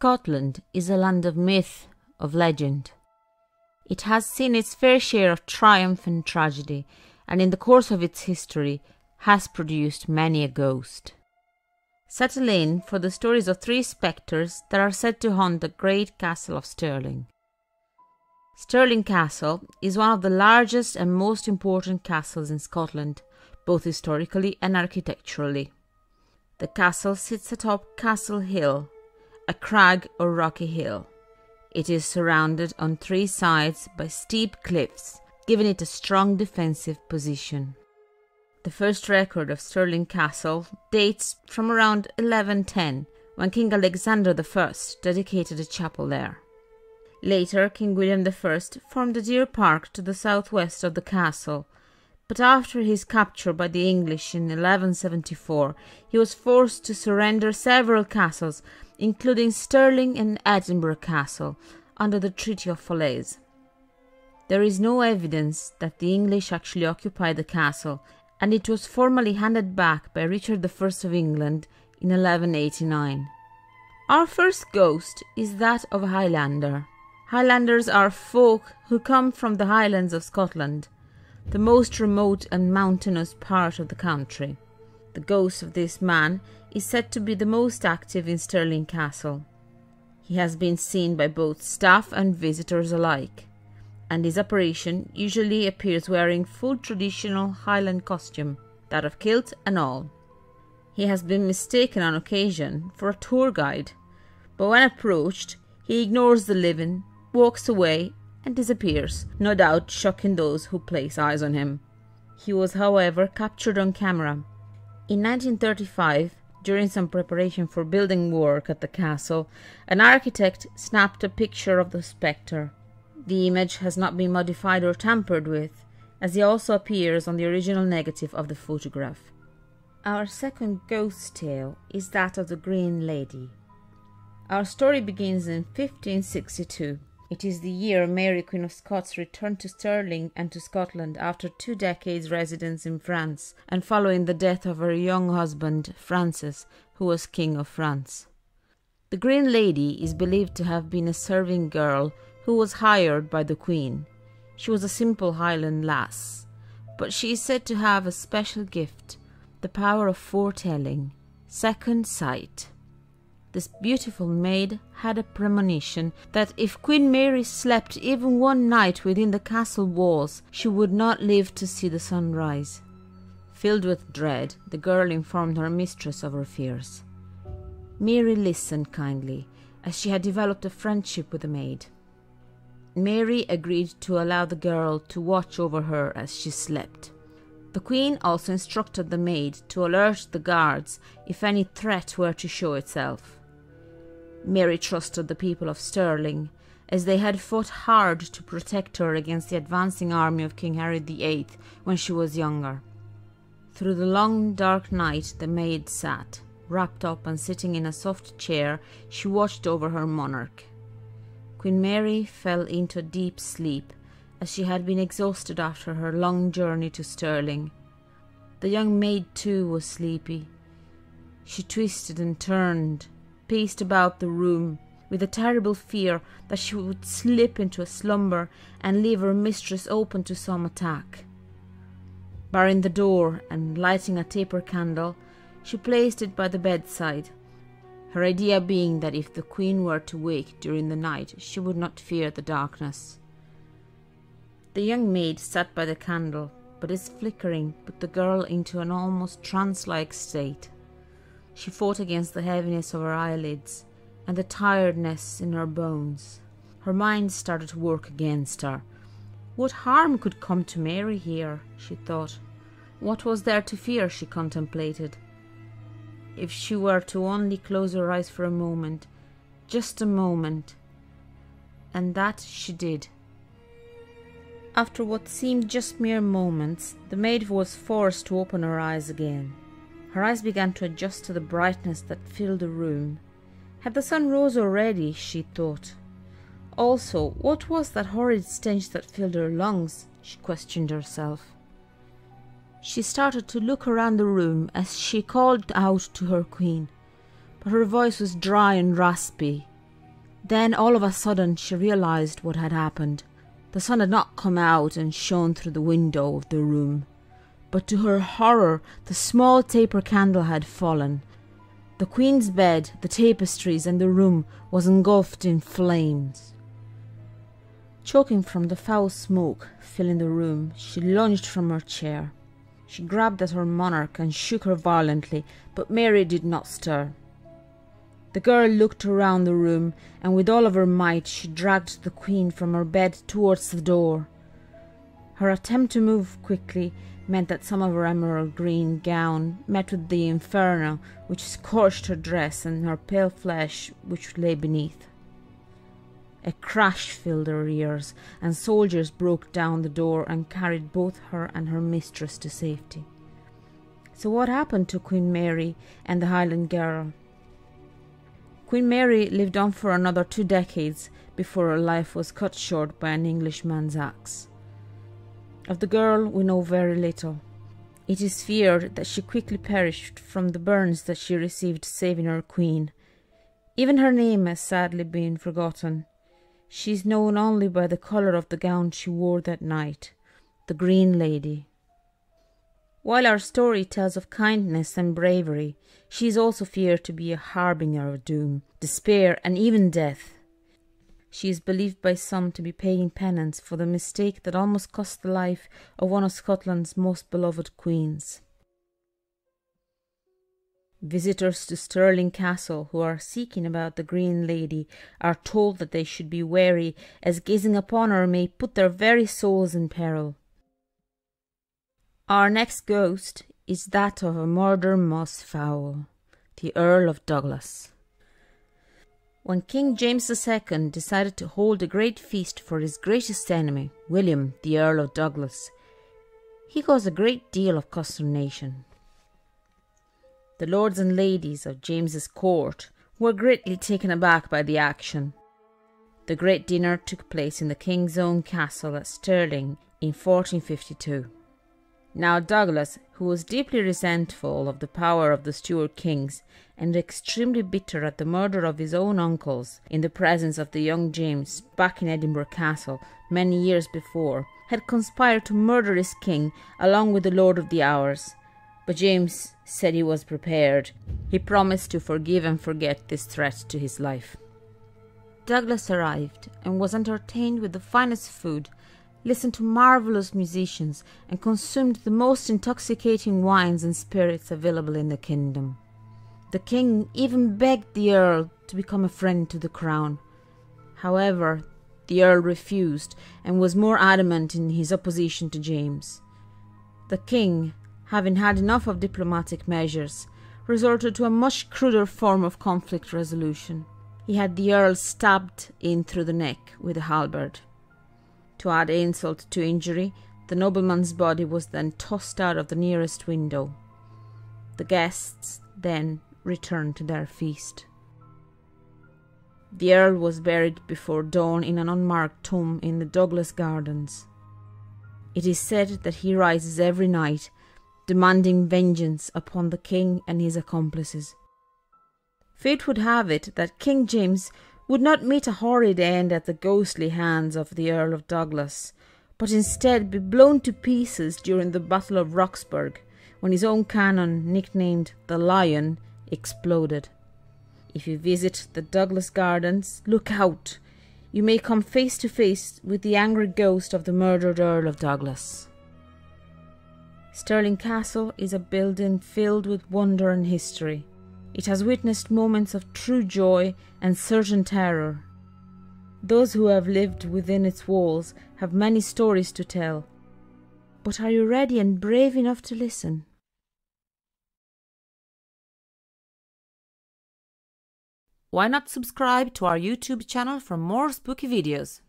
Scotland is a land of myth, of legend. It has seen its fair share of triumph and tragedy, and in the course of its history has produced many a ghost. Settle in for the stories of three spectres that are said to haunt the great castle of Stirling. Stirling Castle is one of the largest and most important castles in Scotland, both historically and architecturally. The castle sits atop Castle Hill, a crag or rocky hill. It is surrounded on three sides by steep cliffs, giving it a strong defensive position. The first record of Stirling Castle dates from around 1110, when King Alexander I dedicated a chapel there. Later, King William I formed a deer park to the southwest of the castle, but after his capture by the English in 1174, he was forced to surrender several castles including Stirling and Edinburgh Castle, under the Treaty of Falaise. There is no evidence that the English actually occupied the castle, and it was formally handed back by Richard I of England in 1189. Our first ghost is that of a Highlander. Highlanders are folk who come from the Highlands of Scotland, the most remote and mountainous part of the country. The ghost of this man is said to be the most active in Stirling Castle. He has been seen by both staff and visitors alike, and his apparition usually appears wearing full traditional Highland costume, that of kilt and all. He has been mistaken on occasion for a tour guide, but when approached, he ignores the living, walks away, and disappears, no doubt shocking those who place eyes on him. He was, however, captured on camera. In 1935, during some preparation for building work at the castle, an architect snapped a picture of the spectre. The image has not been modified or tampered with, as he also appears on the original negative of the photograph. Our second ghost tale is that of the Green Lady. Our story begins in 1562. It is the year Mary, Queen of Scots, returned to Stirling and to Scotland after two decades' residence in France and following the death of her young husband, Francis, who was King of France. The Green Lady is believed to have been a serving girl who was hired by the Queen. She was a simple Highland lass, but she is said to have a special gift the power of foretelling, second sight. This beautiful maid had a premonition that if Queen Mary slept even one night within the castle walls, she would not live to see the sun rise. Filled with dread, the girl informed her mistress of her fears. Mary listened kindly, as she had developed a friendship with the maid. Mary agreed to allow the girl to watch over her as she slept. The queen also instructed the maid to alert the guards if any threat were to show itself. Mary trusted the people of Stirling, as they had fought hard to protect her against the advancing army of King Harry VIII when she was younger. Through the long dark night the maid sat, wrapped up and sitting in a soft chair, she watched over her monarch. Queen Mary fell into a deep sleep, as she had been exhausted after her long journey to Stirling. The young maid too was sleepy. She twisted and turned, paced about the room with a terrible fear that she would slip into a slumber and leave her mistress open to some attack. Barring the door and lighting a taper candle, she placed it by the bedside, her idea being that if the queen were to wake during the night, she would not fear the darkness. The young maid sat by the candle, but its flickering put the girl into an almost trance-like state. She fought against the heaviness of her eyelids and the tiredness in her bones. Her mind started to work against her. What harm could come to Mary here, she thought. What was there to fear, she contemplated. If she were to only close her eyes for a moment, just a moment, and that she did. After what seemed just mere moments, the maid was forced to open her eyes again. Her eyes began to adjust to the brightness that filled the room. Had the sun rose already, she thought. Also, what was that horrid stench that filled her lungs? she questioned herself. She started to look around the room as she called out to her queen, but her voice was dry and raspy. Then all of a sudden she realized what had happened. The sun had not come out and shone through the window of the room, but to her horror the small taper candle had fallen. The queen's bed, the tapestries, and the room was engulfed in flames. Choking from the foul smoke filling the room, she lunged from her chair. She grabbed at her monarch and shook her violently, but Mary did not stir. The girl looked around the room, and with all of her might she dragged the queen from her bed towards the door. Her attempt to move quickly meant that some of her emerald green gown met with the inferno which scorched her dress and her pale flesh which lay beneath. A crash filled her ears, and soldiers broke down the door and carried both her and her mistress to safety. So, what happened to Queen Mary and the Highland girl? Queen Mary lived on for another two decades before her life was cut short by an Englishman's axe. Of the girl we know very little. It is feared that she quickly perished from the burns that she received saving her queen. Even her name has sadly been forgotten. She is known only by the colour of the gown she wore that night, the Green Lady. While our story tells of kindness and bravery, she is also feared to be a harbinger of doom, despair, and even death. She is believed by some to be paying penance for the mistake that almost cost the life of one of Scotland's most beloved queens. Visitors to Stirling Castle who are seeking about the Green Lady are told that they should be wary, as gazing upon her may put their very souls in peril. Our next ghost is that of a murder most foul, the Earl of Douglas. When King James II decided to hold a great feast for his greatest enemy, William, the Earl of Douglas, he caused a great deal of consternation. The lords and ladies of James's court were greatly taken aback by the action. The great dinner took place in the king's own castle at Stirling in 1452. Now Douglas, who was deeply resentful of the power of the Stuart kings and extremely bitter at the murder of his own uncles in the presence of the young James back in Edinburgh Castle many years before, had conspired to murder his king along with the Lord of the Isles. But James said he was prepared. He promised to forgive and forget this threat to his life. Douglas arrived and was entertained with the finest food listened to marvellous musicians, and consumed the most intoxicating wines and spirits available in the kingdom. The king even begged the earl to become a friend to the crown. However, the earl refused and was more adamant in his opposition to James. The king, having had enough of diplomatic measures, resorted to a much cruder form of conflict resolution. He had the earl stabbed in through the neck with a halberd. To add insult to injury, the nobleman's body was then tossed out of the nearest window. The guests then returned to their feast. The Earl was buried before dawn in an unmarked tomb in the Douglas Gardens. It is said that he rises every night, demanding vengeance upon the king and his accomplices. Fate would have it that King James would not meet a horrid end at the ghostly hands of the Earl of Douglas, but instead be blown to pieces during the Battle of Roxburgh, when his own cannon, nicknamed the Lion, exploded. If you visit the Douglas Gardens, look out! You may come face to face with the angry ghost of the murdered Earl of Douglas. Stirling Castle is a building filled with wonder and history. It has witnessed moments of true joy and certain terror. Those who have lived within its walls have many stories to tell. But are you ready and brave enough to listen? Why not subscribe to our YouTube channel for more spooky videos?